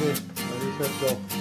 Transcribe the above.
Sí, Marisa Pro.